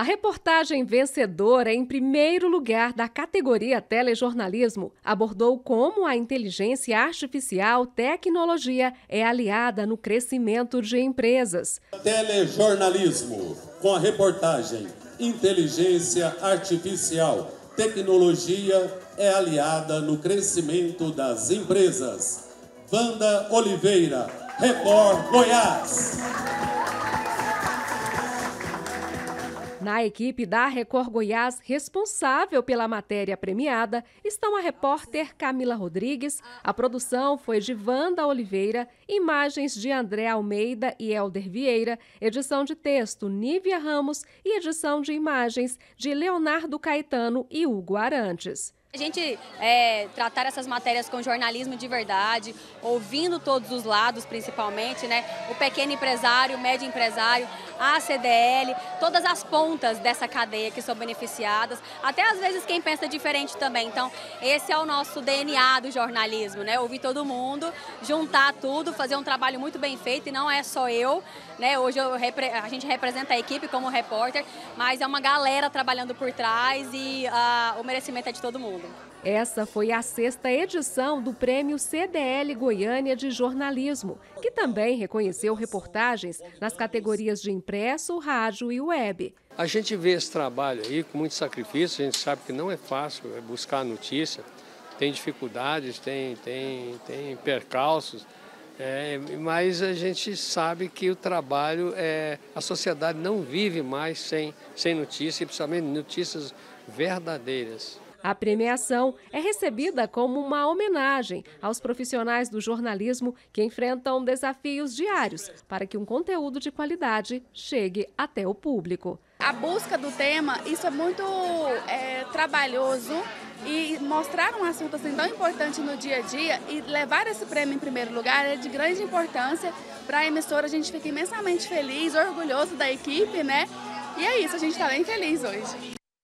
A reportagem vencedora em primeiro lugar da categoria Telejornalismo abordou como a inteligência artificial tecnologia é aliada no crescimento de empresas. Telejornalismo, com a reportagem Inteligência Artificial Tecnologia é aliada no crescimento das empresas. Wanda Oliveira, Record Goiás. Na equipe da Record Goiás, responsável pela matéria premiada, estão a repórter Camila Rodrigues, a produção foi de Wanda Oliveira, imagens de André Almeida e Elder Vieira, edição de texto Nívia Ramos e edição de imagens de Leonardo Caetano e Hugo Arantes. A gente é, tratar essas matérias com jornalismo de verdade, ouvindo todos os lados, principalmente, né? O pequeno empresário, o médio empresário, a CDL, todas as pontas dessa cadeia que são beneficiadas, até às vezes quem pensa diferente também. Então, esse é o nosso DNA do jornalismo, né? Ouvir todo mundo, juntar tudo, fazer um trabalho muito bem feito e não é só eu, né? Hoje eu, a gente representa a equipe como repórter, mas é uma galera trabalhando por trás e uh, o merecimento é de todo mundo. Essa foi a sexta edição do Prêmio CDL Goiânia de Jornalismo, que também reconheceu reportagens nas categorias de impresso, rádio e web. A gente vê esse trabalho aí com muito sacrifício, a gente sabe que não é fácil é buscar notícia, tem dificuldades, tem, tem, tem percalços, é, mas a gente sabe que o trabalho, é, a sociedade não vive mais sem, sem notícias, principalmente notícias verdadeiras. A premiação é recebida como uma homenagem aos profissionais do jornalismo que enfrentam desafios diários para que um conteúdo de qualidade chegue até o público. A busca do tema, isso é muito é, trabalhoso e mostrar um assunto assim tão importante no dia a dia e levar esse prêmio em primeiro lugar é de grande importância para a emissora. A gente fica imensamente feliz, orgulhoso da equipe, né? E é isso, a gente está bem feliz hoje.